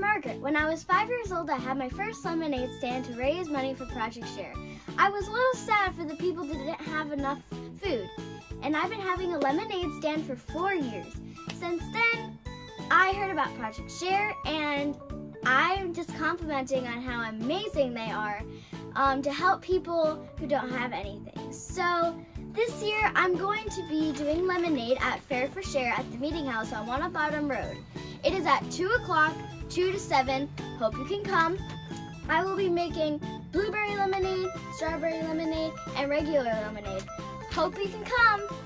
Margaret. When I was five years old, I had my first lemonade stand to raise money for Project Share. I was a little sad for the people that didn't have enough food, and I've been having a lemonade stand for four years. Since then, I heard about Project Share, and I'm just complimenting on how amazing they are um, to help people who don't have anything. So this year, I'm going to be doing lemonade at Fare for Share at the Meeting House on Walnut Bottom Road. It is at 2 o'clock, 2 to 7. Hope you can come. I will be making blueberry lemonade, strawberry lemonade, and regular lemonade. Hope you can come.